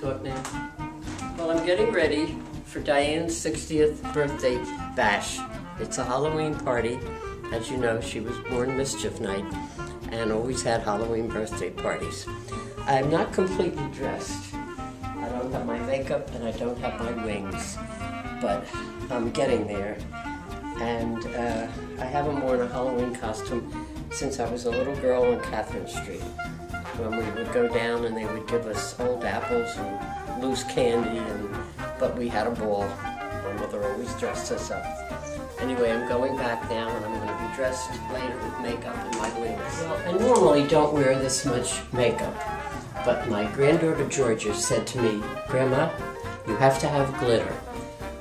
Talk now. Well, I'm getting ready for Diane's 60th birthday bash. It's a Halloween party. As you know, she was born Mischief Night and always had Halloween birthday parties. I'm not completely dressed. I don't have my makeup and I don't have my wings, but I'm getting there. And uh, I haven't worn a Halloween costume since I was a little girl on Catherine Street when we would go down and they would give us old apples and loose candy and but we had a ball. My mother always dressed us up. Anyway, I'm going back now and I'm going to be dressed later with makeup and my wings. Well, I normally don't wear this much makeup, but my granddaughter Georgia said to me, Grandma, you have to have glitter.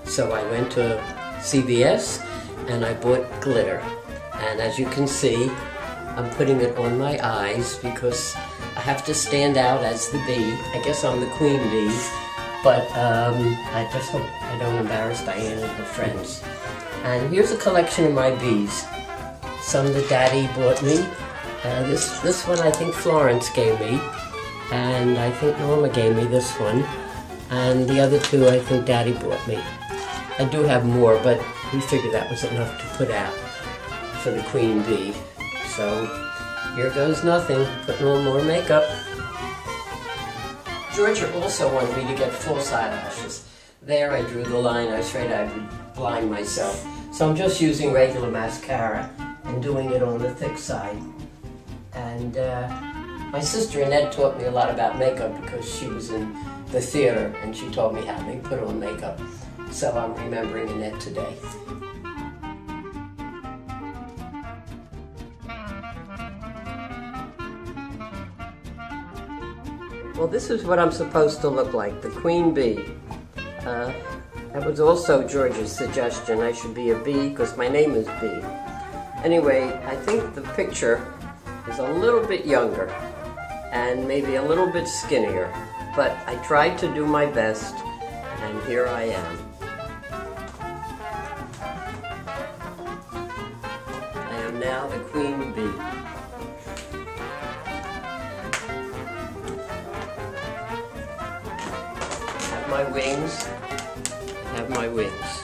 So I went to CVS and I bought glitter. And as you can see, I'm putting it on my eyes because I have to stand out as the bee. I guess I'm the queen bee, but um, I just hope I don't embarrass Diane and her friends. And here's a collection of my bees. Some that Daddy bought me. Uh, this this one I think Florence gave me, and I think Norma gave me this one, and the other two I think Daddy bought me. I do have more, but we figured that was enough to put out for the queen bee. So here goes nothing, putting on more makeup. Georgia also wanted me to get false eyelashes. There I drew the line, I afraid I would blind myself. So I'm just using regular mascara and doing it on the thick side. And uh, my sister Annette taught me a lot about makeup because she was in the theater and she taught me how they put on makeup. So I'm remembering Annette today. Well, this is what I'm supposed to look like, the queen bee. Uh, that was also George's suggestion. I should be a bee because my name is Bee. Anyway, I think the picture is a little bit younger and maybe a little bit skinnier, but I tried to do my best and here I am. I am now the queen bee. My wings, have my wings.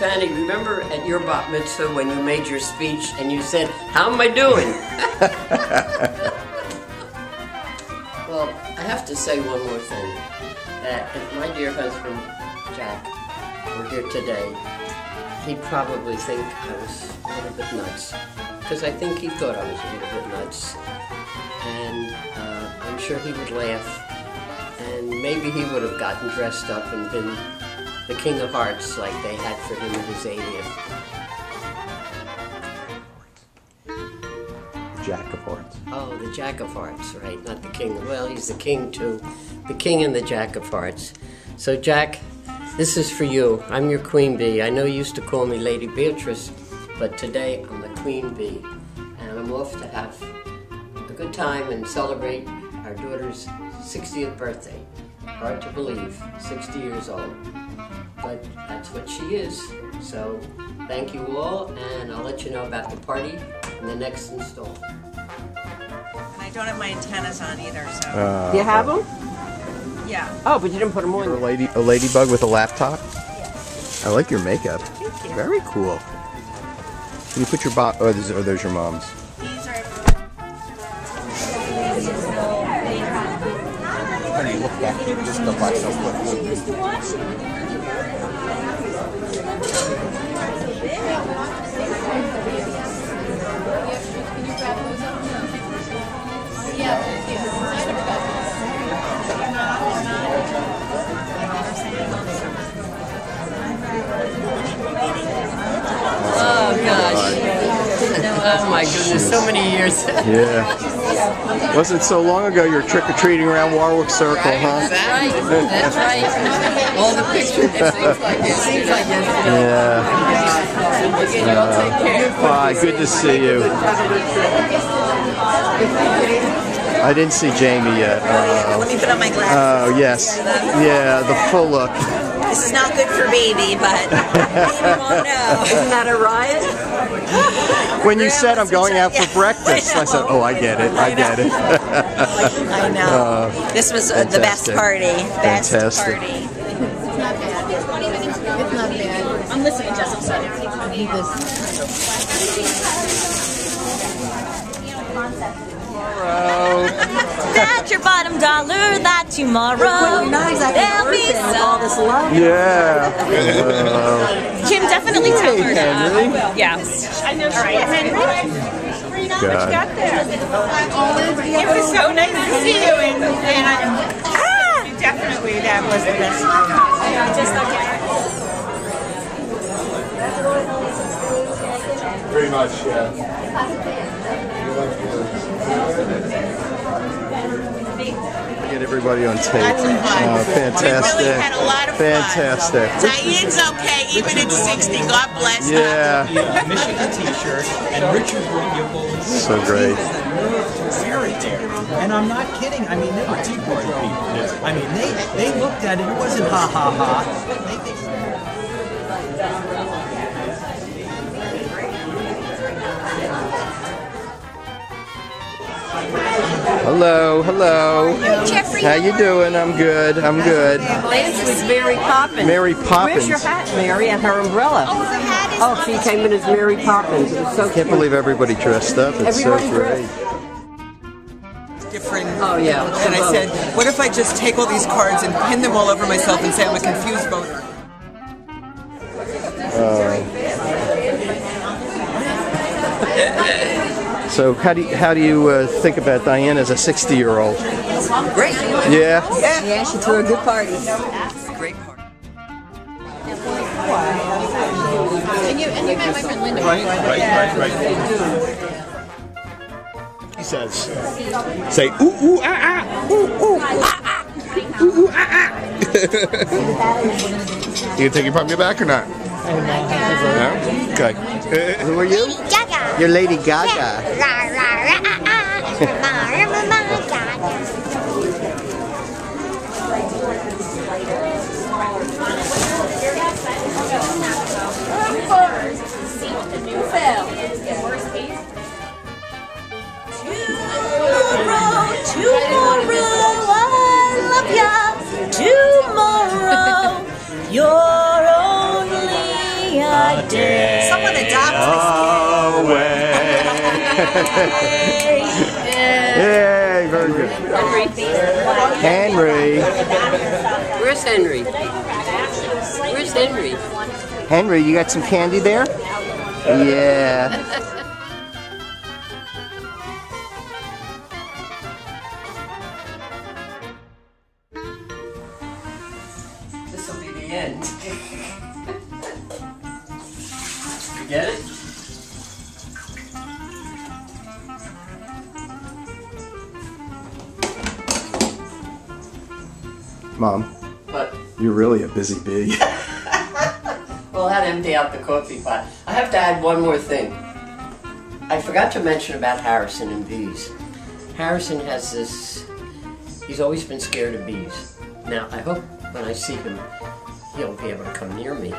Fanny, remember at your bat mitzvah when you made your speech and you said, how am I doing? well, I have to say one more thing. That if my dear husband, Jack, were here today, he'd probably think I was a little bit nuts. Because I think he thought I was a little bit nuts. And uh, I'm sure he would laugh. And maybe he would have gotten dressed up and been the King of Hearts like they had for him at his 80th. Jack of Hearts. Oh, the Jack of Hearts, right? Not the King. Well, he's the King too. The King and the Jack of Hearts. So, Jack, this is for you. I'm your Queen Bee. I know you used to call me Lady Beatrice, but today I'm the Queen Bee. And I'm off to have a good time and celebrate our daughter's 60th birthday. Hard to believe, 60 years old. But that's what she is. So, thank you all, and I'll let you know about the party in the next installment. And I don't have my antennas on either, so. Uh, Do you have them? yeah. Oh, but you didn't put them You're a on. lady, a ladybug with a laptop. Yes. I like your makeup. Thank you. Very cool. Can you put your bot? Oh, those, oh, there's your mom's. These are. I so Oh, gosh. Oh, my goodness, so many years. Yeah. Wasn't so long ago you were trick or treating around Warwick Circle, huh? That's right. That's right. All the pictures. It seems like it seems like yesterday. Yeah. Okay, I'll take care. Bye. Good to see you. I didn't see Jamie yet. Uh, Let me put on my glasses. oh yes. Yeah, the full look. this is not good for baby, but baby won't know. Isn't that a riot? when you said I'm going out for breakfast, I said, oh, I get it. I get it. I know. this was uh, the best party. Best Fantastic. party. I'm listening, Jess. I'm sorry. That's your bottom dollar that tomorrow there'll be some. Yeah. Kim, definitely tell her that. Henry. Yeah. I know she God. It was so nice to see you, and, and I, definitely that was the best. Pretty much, yeah. Everybody on tape. Lots of uh, fun. Oh, fantastic. We really had a lot of fantastic. fun. Diane's okay, even at 60. God bless her. Yeah. Michigan T-shirt, and Richard brought you a bowl So great. Sarah there. And I'm not kidding. I mean, they were Tea Party people. I mean, they they looked at it. It wasn't ha ha ha. They, they, Hello, hello. Jeffrey. How you doing? I'm good. I'm good. Lance was Mary Poppins. Mary Poppins. Where's your hat, Mary, and her umbrella? Oh, her hat is Oh, she came in as Mary Poppins. It was so Can't believe everybody dressed up. It's so Everybody great. different. Oh, yeah. And I said, what if I just take all these cards and pin them all over myself and say I'm a confused voter? So how do you, how do you uh, think about Diane as a 60 year old? Great. Yeah. Yeah, Yeah. she threw a good party. Great party. And you, and you met my friend Linda. Right, right, right, right. He says, say ooh ooh ah ah ooh ooh ah ah ooh ooh ah ah. you gonna take your pumpkin back or not? No? Okay. Who are you? You're Lady Gaga. Ra, ra, ra, day. Someone adopt Away. Yay, very good. Henry. Where's Henry? Where's Henry? Henry, you got some candy there? Yeah. This will be the end. you get it? Mom, But you're really a busy bee. we'll have to empty out the coffee pot. I have to add one more thing. I forgot to mention about Harrison and bees. Harrison has this. He's always been scared of bees. Now I hope when I see him, he'll be able to come near me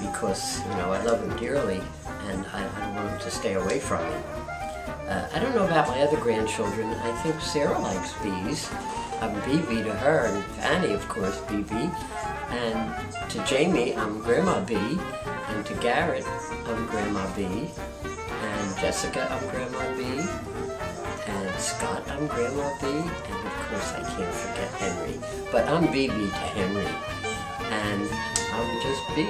because you know I love him dearly, and I, I don't want him to stay away from me. Uh, I don't know about my other grandchildren. I think Sarah likes bees. I'm BB to her, and Fanny, of course, BB. And to Jamie, I'm Grandma B. And to Garrett, I'm Grandma B. And Jessica, I'm Grandma B. And Scott, I'm Grandma B. And of course, I can't forget Henry. But I'm BB to Henry. And I'm just B.